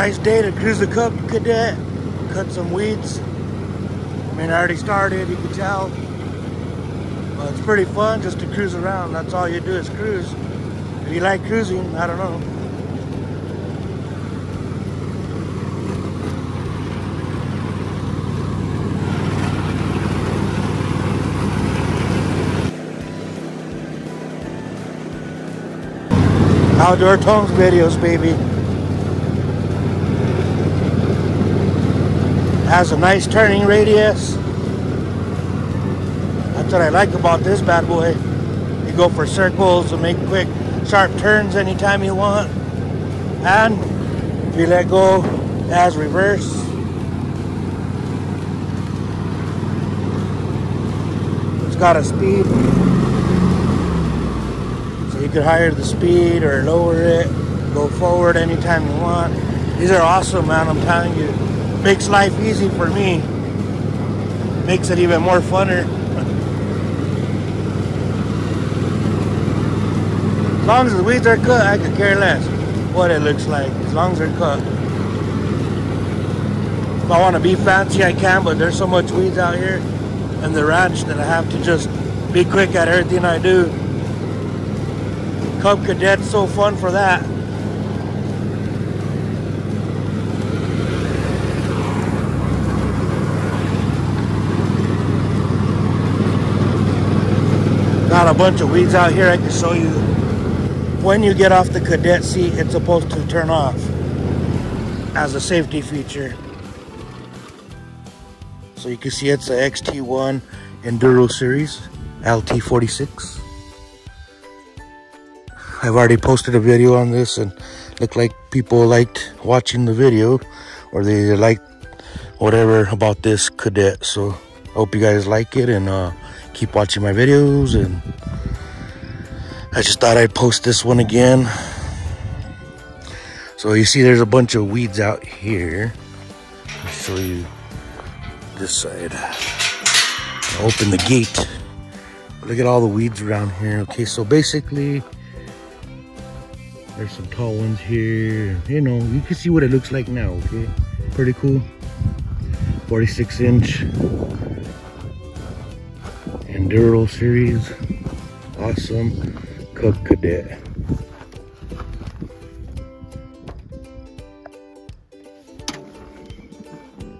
Nice day to cruise the Cub Cadet, cut some weeds. I mean, I already started, you can tell. But it's pretty fun just to cruise around. That's all you do is cruise. If you like cruising, I don't know. Outdoor Tonez videos, baby. Has a nice turning radius. That's what I like about this bad boy. You go for circles and make quick, sharp turns anytime you want. And if you let go, has reverse. It's got a speed So you could higher the speed or lower it, go forward anytime you want. These are awesome, man. I'm telling you. Makes life easy for me. Makes it even more funner. as long as the weeds are cut, I could care less what it looks like. As long as they're cut. If I want to be fancy, I can, but there's so much weeds out here in the ranch that I have to just be quick at everything I do. Cub Cadet's so fun for that. Got a bunch of weeds out here I can show you. When you get off the cadet seat, it's supposed to turn off as a safety feature. So you can see it's a XT1 Enduro Series LT46. I've already posted a video on this and looked like people liked watching the video or they liked whatever about this cadet. So I hope you guys like it and uh, keep watching my videos. And I just thought I'd post this one again. So you see there's a bunch of weeds out here. I'll show you this side. I'll open the gate. Look at all the weeds around here. Okay, so basically there's some tall ones here. You know, you can see what it looks like now, okay? Pretty cool. 46 inch Enduro series. Awesome. Cub Cadet.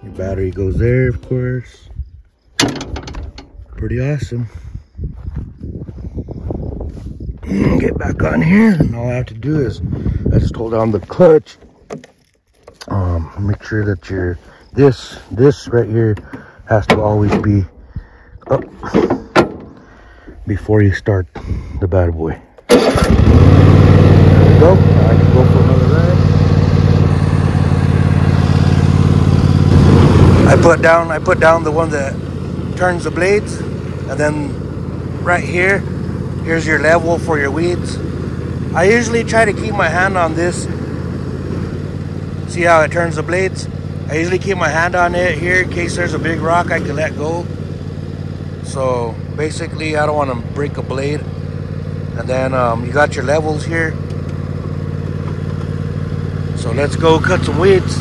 Your battery goes there, of course. Pretty awesome. get back on here and all I have to do is I just hold down the clutch um make sure that your this this right here has to always be up before you start the bad boy there we go I can go for another ride I put down I put down the one that turns the blades and then right here Here's your level for your weeds. I usually try to keep my hand on this. See how it turns the blades? I usually keep my hand on it here in case there's a big rock I can let go. So basically I don't want to break a blade. And then um, you got your levels here. So let's go cut some weeds.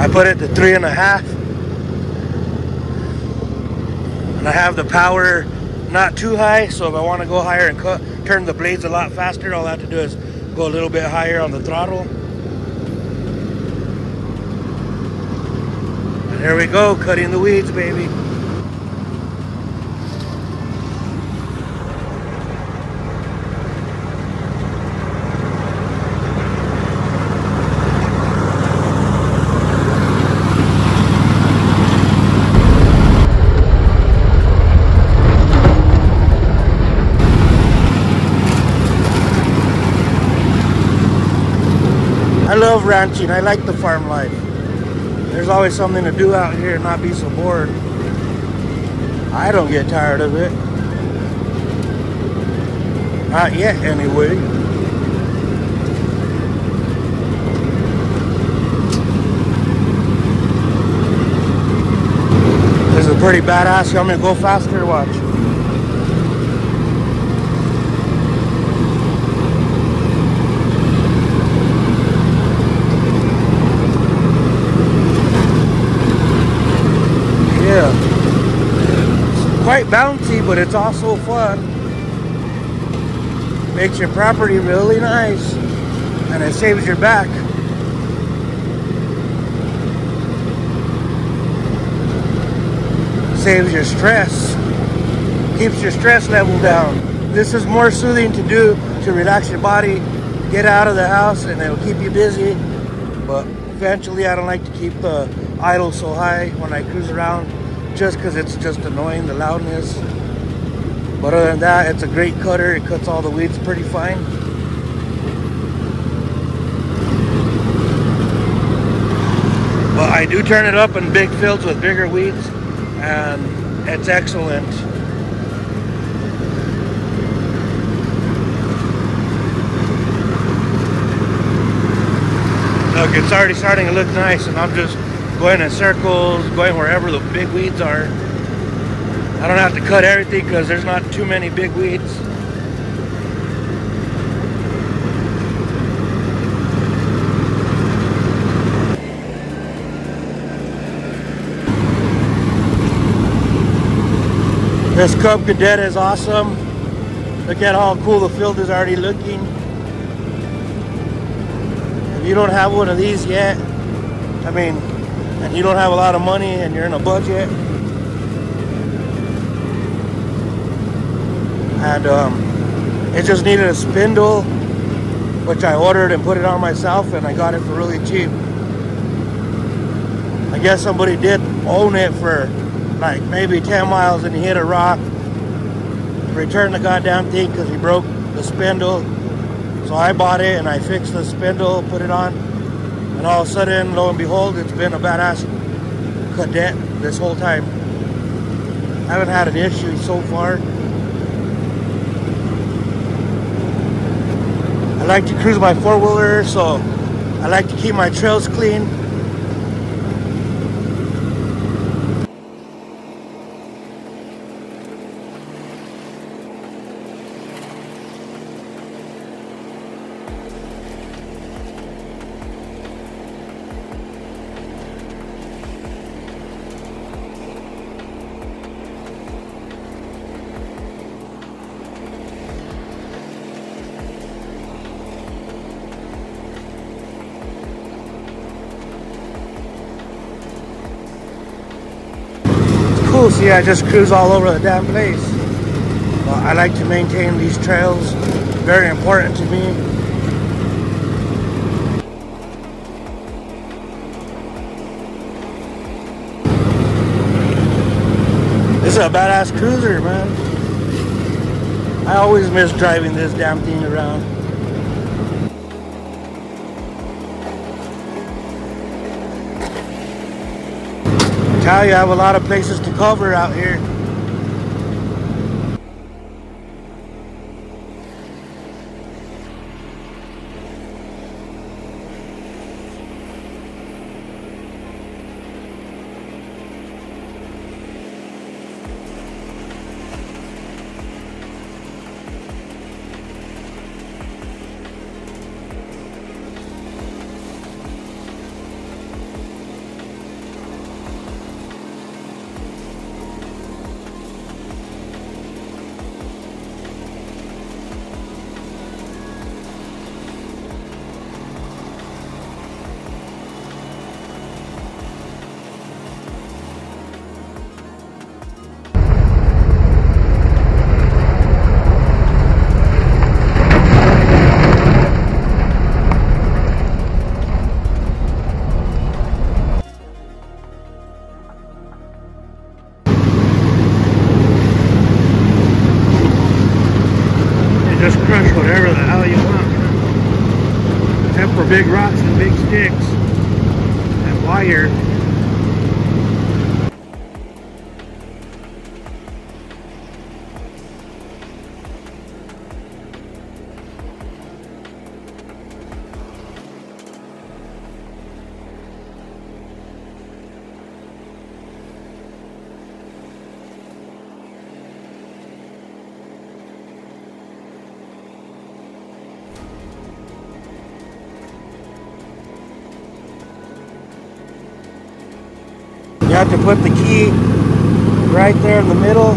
I put it to three and a half. and I have the power not too high so if I want to go higher and cut turn the blades a lot faster all I have to do is go a little bit higher on the throttle and here we go cutting the weeds baby I love ranching. I like the farm life. There's always something to do out here and not be so bored. I don't get tired of it. Not yet, anyway. This is a pretty badass. You want me to go faster? Watch. Quite bouncy, but it's also fun. Makes your property really nice and it saves your back. Saves your stress. Keeps your stress level down. This is more soothing to do to relax your body, get out of the house and it'll keep you busy. But eventually I don't like to keep the idle so high when I cruise around just because it's just annoying, the loudness. But other than that, it's a great cutter. It cuts all the weeds pretty fine. But I do turn it up in big fields with bigger weeds and it's excellent. Look, it's already starting to look nice and I'm just going in circles, going wherever the big weeds are. I don't have to cut everything because there's not too many big weeds. This Cub Cadet is awesome. Look at how cool the field is already looking. If you don't have one of these yet, I mean, and you don't have a lot of money and you're in a budget, and um, it just needed a spindle which I ordered and put it on myself and I got it for really cheap. I guess somebody did own it for like maybe 10 miles and he hit a rock. Returned the goddamn thing because he broke the spindle. So I bought it and I fixed the spindle put it on and all of a sudden lo and behold it's been a badass cadet this whole time I haven't had an issue so far I like to cruise my four-wheeler, so I like to keep my trails clean. Cool. See, I just cruise all over the damn place. Well, I like to maintain these trails. Very important to me. This is a badass cruiser, man. I always miss driving this damn thing around. Tell you, I have a lot of places to cover out here. And have to put the key right there in the middle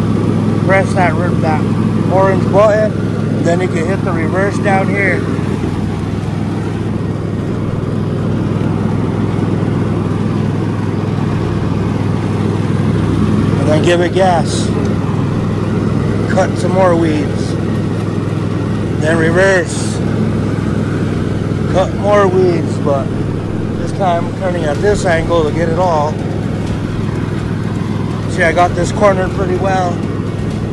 press that that orange button, then you can hit the reverse down here. And then give it gas. Cut some more weeds. Then reverse. Cut more weeds, but this time I'm turning at this angle to get it all. See, I got this corner pretty well.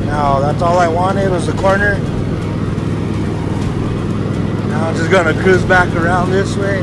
Now, that's all I wanted was the corner. Now I'm just gonna cruise back around this way.